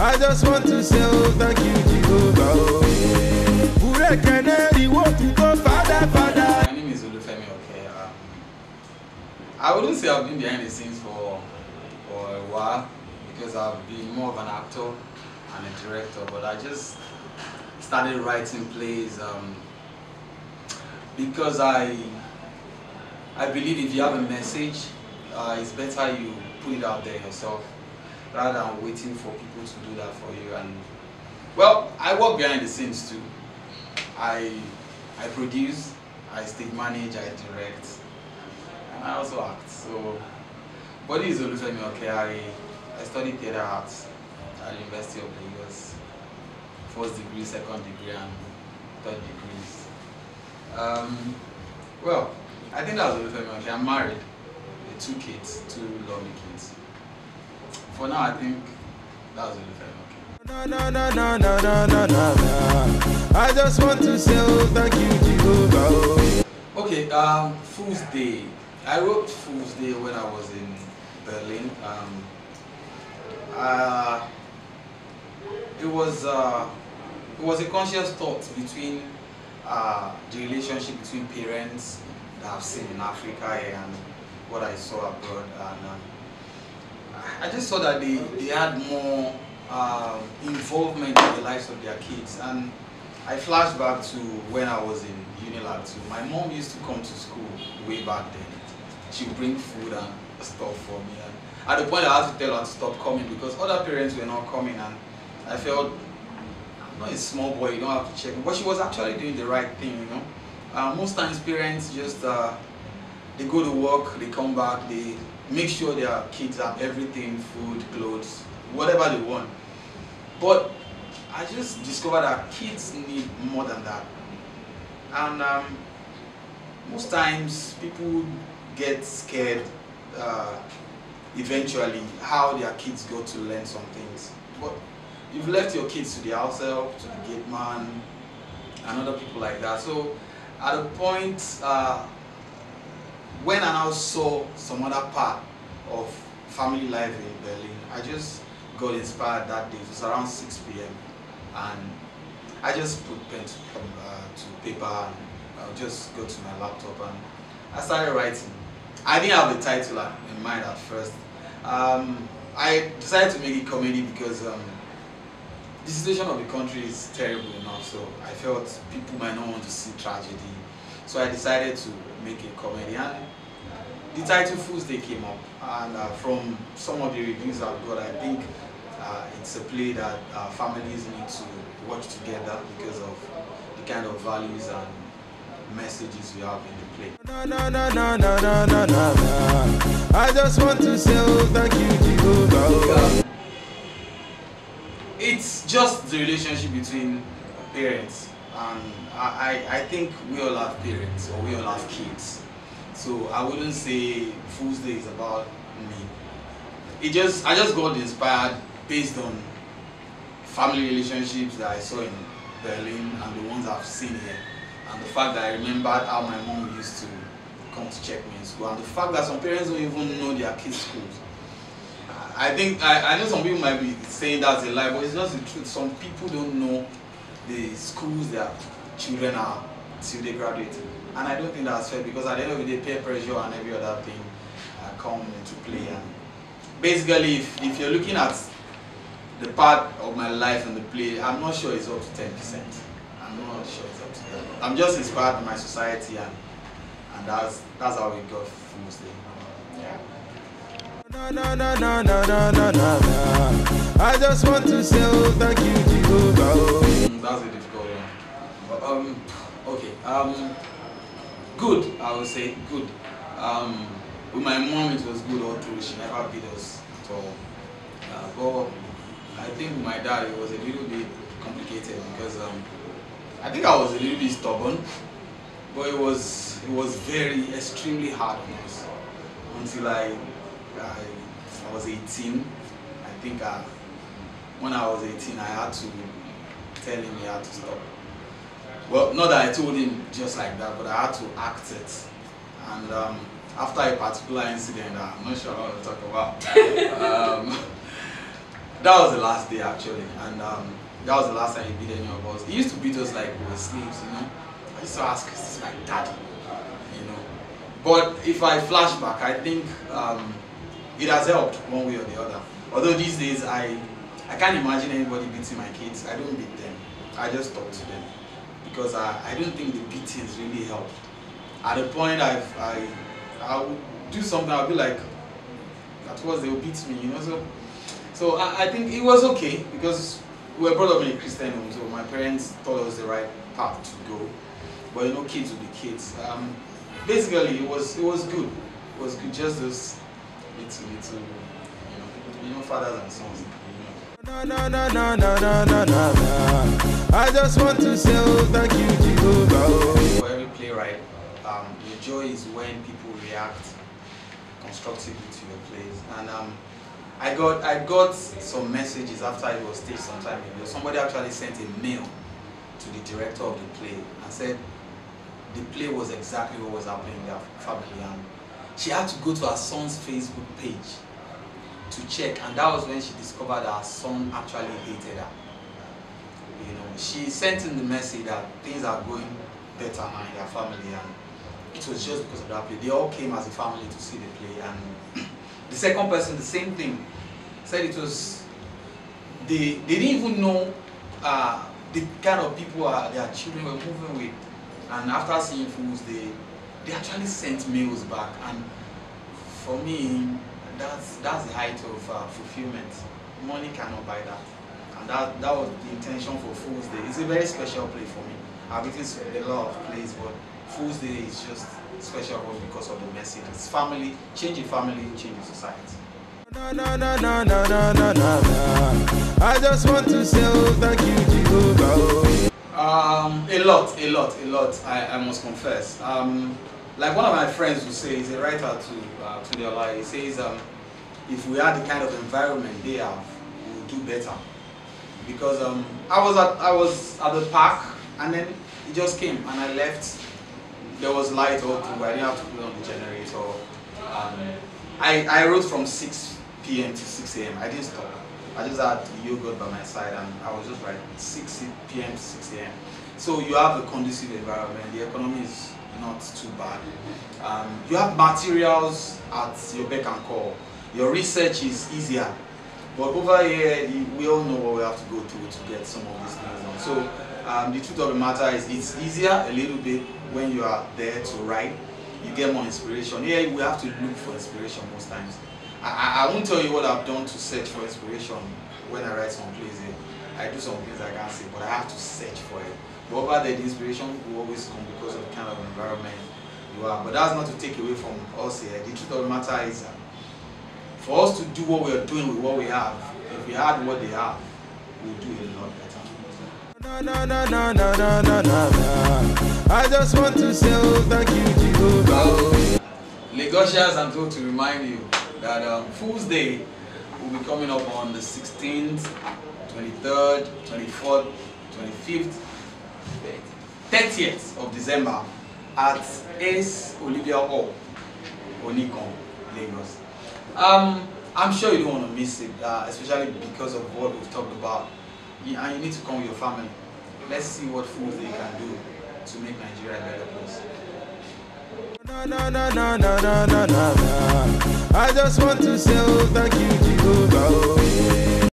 I just want to say oh thank you Jehovah. My name is. Um, I wouldn't say I've been behind the scenes for for a while because I've been more of an actor and a director, but I just started writing plays um, because I I believe if you have a message, uh, it's better you put it out there yourself rather than waiting for people to do that for you. And well, I work behind the scenes too. I I produce, I stage manage, I direct, and I also act. So, body is Olufemi Oke. I studied theatre arts at the University of Lagos, first degree, second degree, and third degrees. Um, well, I think that was Olufemi Oke. I'm married two kids, two lovely kids. For now, I think that was Olufemi Oke. Na na na na na na na na. I just want to say oh thank you Jehovah. Okay, um, Fool's Day. I wrote Fool's Day when I was in Berlin. Um, uh, it was uh, it was a conscious thought between uh, the relationship between parents that I've seen in Africa and what I saw abroad, and um, I just saw that they they had more uh, involvement in the lives of their kids and. I flash back to when I was in Unilag too. My mom used to come to school way back then. She would bring food and stuff for me. And at the point I had to tell her to stop coming because other parents were not coming and I felt I'm not a small boy, you don't have to check. But she was actually doing the right thing, you know. Uh, most times parents just uh, they go to work, they come back, they make sure their kids have everything, food, clothes, whatever they want. But I just discovered that kids need more than that. And um, most times people get scared uh, eventually how their kids go to learn some things. But you've left your kids to the house to the gate man, and other people like that. So at a point, uh, when I now saw some other part of family life in Berlin, I just got inspired that day. It was around 6 p.m. and I just put pen to, uh, to paper and I just go to my laptop and I started writing. I didn't have the title in mind at first. Um, I decided to make it comedy because um, the situation of the country is terrible enough so I felt people might not want to see tragedy. So I decided to make a comedy and the title Fool's Day came up and uh, from some of the reviews I've got I think uh, it's a play that uh, families need to watch together because of the kind of values and messages we have in the play. I just want to say oh thank you Jehovah. It's just the relationship between parents I, I, think we all have parents or we all have kids. So I wouldn't say Fool's Day is about me. It just I just got inspired based on family relationships that I saw in Berlin and the ones I've seen here. And the fact that I remembered how my mom used to come to check me in school. And the fact that some parents don't even know their kids' schools. I think, I, I know some people might be saying that's a lie, but it's just the truth. Some people don't know the schools their children are till they graduate. And I don't think that's fair because at the end of the day, peer pressure and every other thing uh, come into play. And basically, if, if you're looking at the part of my life and the play, I'm not sure it's up to 10%. I'm not sure it's up to that. I'm just inspired by my society and and that's that's how we got Day. Yeah. I just want to say oh thank you Jehovah. That's a difficult one. Um, okay. Um, good. I would say good. Um, with my mom, it was good all through. She never beat us at all. Uh, but I think with my dad, it was a little bit complicated because um, I think I was a little bit stubborn. But it was it was very extremely hard on us until I I, I was 18. I think I, when I was 18, I had to tell me had to stop. Well, not that I told him just like that, but I had to act it. And um, after a particular incident I'm not sure I want to talk about. um, that was the last day actually, and um, that was the last time he beat any of us. He used to beat us like we were slaves, you know. I used to ask, "Is this my daddy?" You know. But if I flash back, I think um, it has helped one way or the other. Although these days I I can't imagine anybody beating my kids. I don't beat them. I just talk to them because I, I don't think the beatings really help. At the point I've, I I would do something, I'll be like, at worst they will beat me, you know. So so I, I think it was okay because we were brought up in a Christian home, so my parents thought it was the right path to go. But you know, kids will be kids. Um, basically, it was it was good. It was good. Just those little little, you know, you know, fathers and sons. I just want to say oh thank you Jehovah. For every playwright, um, your joy is when people react constructively to your plays. And um, I got I got some messages after it was staged some time ago. Somebody actually sent a mail to the director of the play and said the play was exactly what was happening in their family and she had to go to her son's Facebook page to check and that was when she discovered her son actually hated her. You know, she sent in the message that things are going better now in their family and it was just because of that play. They all came as a family to see the play and the second person, the same thing, said it was they they didn't even know uh, the kind of people uh, their children were moving with. And after seeing fools, they they actually sent mails back. And for me, that's that's the height of uh, fulfillment. Money cannot buy that. And that, that was the intention for Fool's Day. It's a very special play for me. I've written a lot of plays, but Fool's Day is just special for because of the message. It's family, Changing family, change society. No, no, no, no, no, no, no, no. I just want to say oh, thank you, Jehovah. Oh. Um, a lot, a lot, a lot, I, I must confess. Um, like one of my friends would say, he's a writer to uh, to. He says, um, if we had the kind of environment they have, we would do better. Because um, I was at I was at the park, and then it just came, and I left. There was light all through. I didn't have to put on the generator. Um, I I wrote from 6 p.m. to 6 a.m. I didn't stop. I just had yogurt by my side and I was just writing 6 p.m. to 6 a.m. So you have a conducive environment, the economy is not too bad. Um, you have materials at your beck and call. Your research is easier. But over here, we all know what we have to go through to get some of these things done. So um, the truth of the matter is it's easier a little bit when you are there to write. You get more inspiration. Here we have to look for inspiration most times. I, I, won't tell you what I've done to search for inspiration when I write some plays. eh. I do some things I can't say, but I have to search for it. Whatever the inspiration will always come because of the kind of environment you are. But that's not to take away from us here. The truth of the matter is that for us to do what we are doing with what we have, if we had what they have, we'll do it a lot better. Na na na na na na na no. I just want to say oh, thank you, Jehovah. Lagosians, I'm told to remind you that um, Fool's Day will be coming up on the 16th, 23rd, 24th, 25th, 30th of December at Ace Olivia Hall, Onikan, Lagos. Um, I'm sure you don't want to miss it, uh, especially because of what we've talked about. You, and you need to come with your family. Let's see what Fool's Day can do to make Nigeria a better place. I just want to say oh thank you